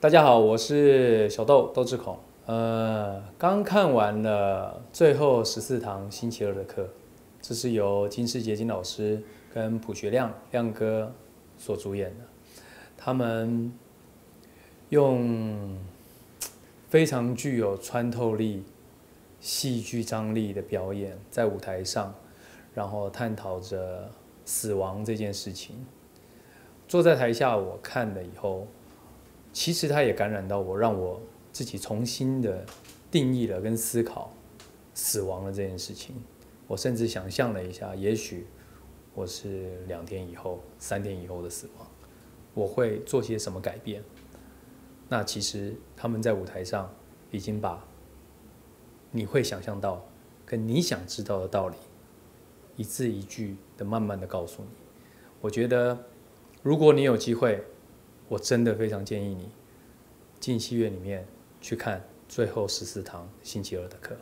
大家好，我是小豆豆志孔。呃，刚看完了最后十四堂星期二的课，这是由金世杰金老师跟朴学亮亮哥所主演的。他们用非常具有穿透力、戏剧张力的表演，在舞台上，然后探讨着死亡这件事情。坐在台下，我看了以后。其实它也感染到我，让我自己重新的定义了跟思考死亡的这件事情。我甚至想象了一下，也许我是两天以后、三天以后的死亡，我会做些什么改变？那其实他们在舞台上已经把你会想象到跟你想知道的道理，一字一句的慢慢的告诉你。我觉得，如果你有机会。我真的非常建议你进戏院里面去看最后十四堂星期二的课。